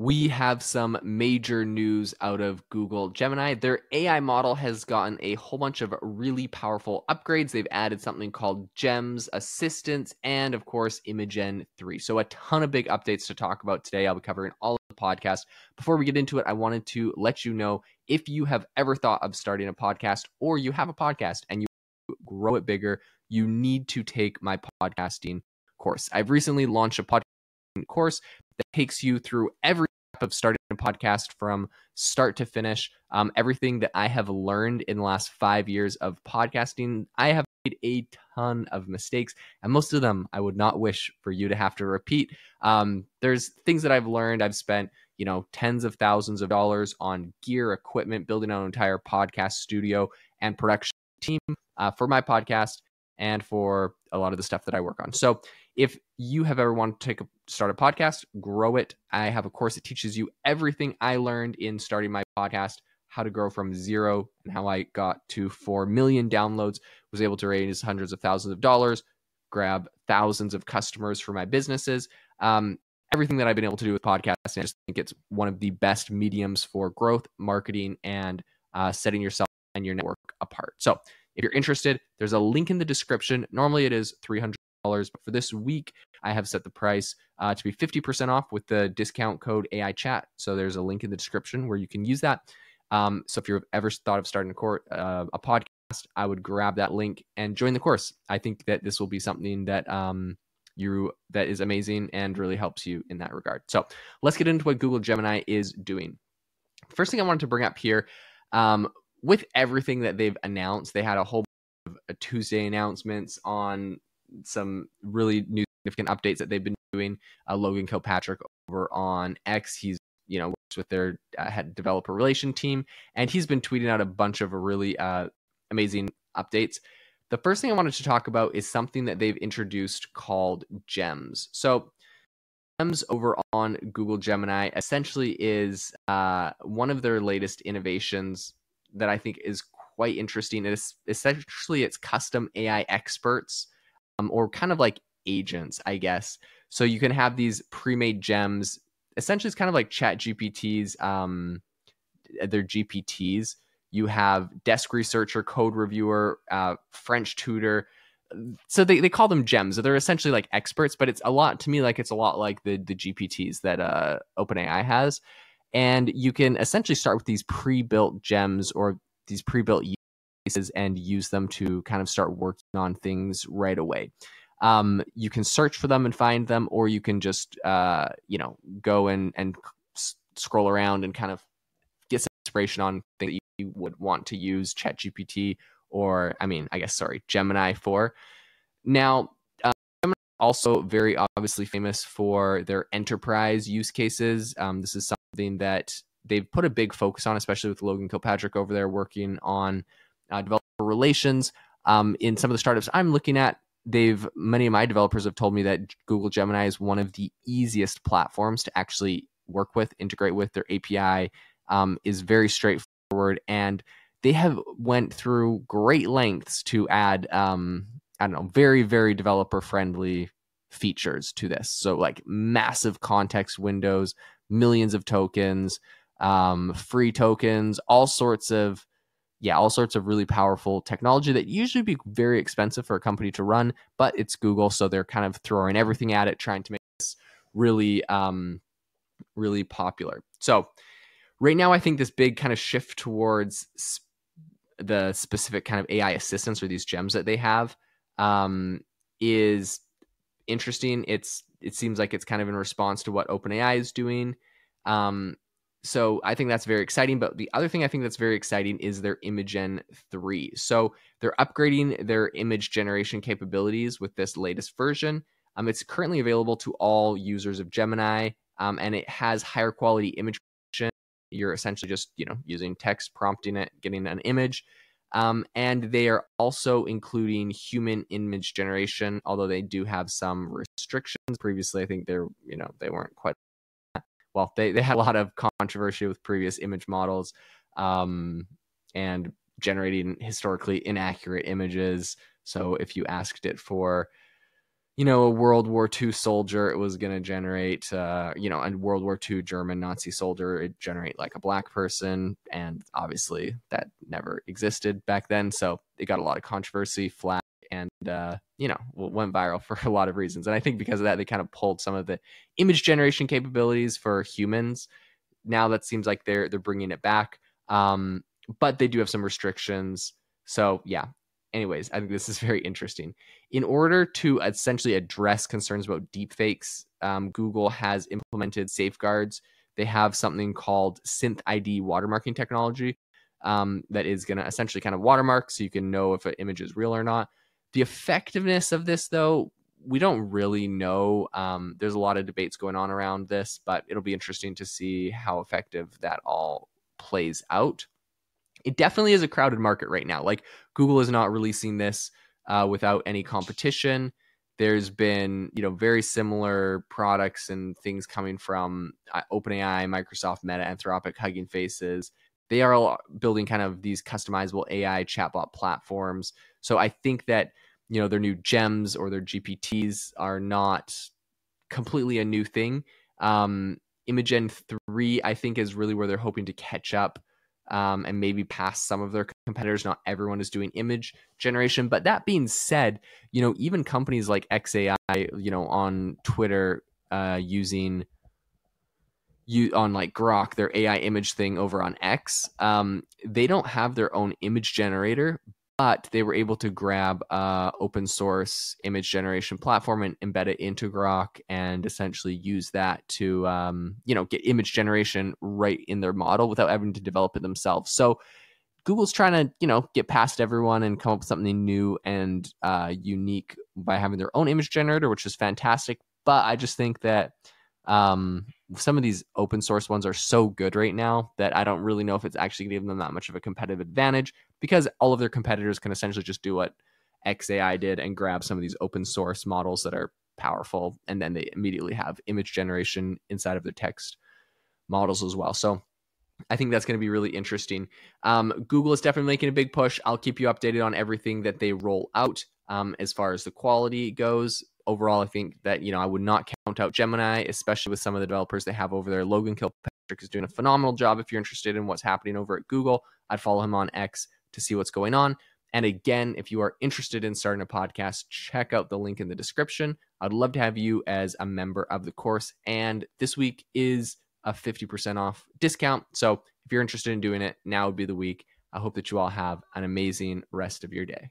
we have some major news out of Google Gemini. Their AI model has gotten a whole bunch of really powerful upgrades. They've added something called GEMS Assistants and, of course, Imagen 3. So, a ton of big updates to talk about today. I'll be covering all of the podcast. Before we get into it, I wanted to let you know if you have ever thought of starting a podcast or you have a podcast and you grow it bigger, you need to take my podcasting course. I've recently launched a podcast course that takes you through every step of starting a podcast from start to finish. Um, everything that I have learned in the last five years of podcasting, I have made a ton of mistakes, and most of them I would not wish for you to have to repeat. Um, there's things that I've learned. I've spent you know tens of thousands of dollars on gear, equipment, building an entire podcast studio and production team uh, for my podcast and for a lot of the stuff that I work on. So if you have ever wanted to take a start a podcast, grow it. I have a course that teaches you everything I learned in starting my podcast, how to grow from zero and how I got to 4 million downloads, was able to raise hundreds of thousands of dollars, grab thousands of customers for my businesses. Um, everything that I've been able to do with podcasting, I just think it's one of the best mediums for growth, marketing, and uh, setting yourself and your network apart. So if you're interested, there's a link in the description. Normally it is 300 dollars but for this week i have set the price uh, to be 50% off with the discount code ai chat. So there's a link in the description where you can use that. Um, so if you've ever thought of starting a, court, uh, a podcast i would grab that link and join the course. I think that this will be something that um, you that is amazing and really helps you in that regard. So let's get into what google gemini is doing. First thing i wanted to bring up here um, with everything that they've announced, they had a whole of uh, Tuesday announcements on some really new significant updates that they've been doing. Uh, Logan Kilpatrick over on X, he's you know works with their uh, head developer relation team, and he's been tweeting out a bunch of really uh, amazing updates. The first thing I wanted to talk about is something that they've introduced called Gems. So Gems over on Google Gemini essentially is uh, one of their latest innovations that I think is quite interesting. It's essentially it's custom AI experts, um, or kind of like agents, I guess. So you can have these pre-made gems. Essentially, it's kind of like Chat GPT's. Um, they're GPTs. You have desk researcher, code reviewer, uh, French tutor. So they, they call them gems. So they're essentially like experts, but it's a lot to me like it's a lot like the the GPTs that uh, OpenAI has. And you can essentially start with these pre-built gems or these pre-built and use them to kind of start working on things right away. Um, you can search for them and find them, or you can just uh, you know go and and scroll around and kind of get some inspiration on things that you would want to use ChatGPT or I mean I guess sorry Gemini for. Now also very obviously famous for their enterprise use cases. Um, this is something that they've put a big focus on, especially with Logan Kilpatrick over there working on uh, developer relations. Um, in some of the startups I'm looking at, they've many of my developers have told me that Google Gemini is one of the easiest platforms to actually work with, integrate with. Their API um, is very straightforward, and they have went through great lengths to add um, I don't know, very, very developer friendly features to this. So, like massive context windows, millions of tokens, um, free tokens, all sorts of, yeah, all sorts of really powerful technology that usually be very expensive for a company to run, but it's Google. So they're kind of throwing everything at it, trying to make this really, um, really popular. So, right now, I think this big kind of shift towards sp- the specific kind of AI assistants or these gems that they have um, is interesting. It's it seems like it's kind of in response to what OpenAI is doing. Um, so I think that's very exciting. But the other thing I think that's very exciting is their Imagen 3. So they're upgrading their image generation capabilities with this latest version. Um, it's currently available to all users of Gemini, um, and it has higher quality image. You're essentially just you know using text, prompting it, getting an image. Um, and they are also including human image generation, although they do have some restrictions. Previously, I think they're, you know, they weren't quite well, they, they had a lot of controversy with previous image models um, and generating historically inaccurate images. So if you asked it for, you know, a World War II soldier, it was going to generate, uh, you know, a World War II German Nazi soldier, it generate like a black person. And obviously that never existed back then. So it got a lot of controversy, flat, uh, you know, went viral for a lot of reasons. And I think because of that, they kind of pulled some of the image generation capabilities for humans. Now that seems like they're, they're bringing it back. Um, but they do have some restrictions. So yeah, anyways, I think this is very interesting. In order to essentially address concerns about deepfakes, um, Google has implemented safeguards. They have something called Synth ID watermarking technology um, that is going to essentially kind of watermark so you can know if an image is real or not. The effectiveness of this, though, we don't really know. Um, there's a lot of debates going on around this, but it'll be interesting to see how effective that all plays out it definitely is a crowded market right now. Like Google is not releasing this uh, without any competition. There's been, you know, very similar products and things coming from uh, OpenAI, Microsoft, Meta, Anthropic, Hugging Faces. They are all building kind of these customizable AI chatbot platforms. So I think that, you know, their new gems or their GPTs are not completely a new thing. Um, Imagen 3, I think, is really where they're hoping to catch up um, and maybe pass some of their competitors. Not everyone is doing image generation. But that being said, you know, even companies like XAI, you know, on Twitter uh, using you on like Grok, their AI image thing over on X, um, they don't have their own image generator, but they were able to grab uh, open source image generation platform and embed it into Grok and essentially use that to um, you know get image generation right in their model without having to develop it themselves. So Google's trying to you know get past everyone and come up with something new and uh, unique by having their own image generator, which is fantastic. But I just think that um, some of these open source ones are so good right now that I don't really know if it's actually giving them that much of a competitive advantage because all of their competitors can essentially just do what XAI did and grab some of these open source models that are powerful and then they immediately have image generation inside of their text models as well. So I think that's going to be really interesting. Um, Google is definitely making a big push. I'll keep you updated on everything that they roll out um, as far as the quality goes overall, I think that you know I would not count out Gemini, especially with some of the developers they have over there. Logan Kilpatrick is doing a phenomenal job. If you're interested in what's happening over at Google, I'd follow him on X to see what's going on. And again, if you are interested in starting a podcast, check out the link in the description. I'd love to have you as a member of the course. And this week is a 50% off discount. So if you're interested in doing it, now would be the week. I hope that you all have an amazing rest of your day.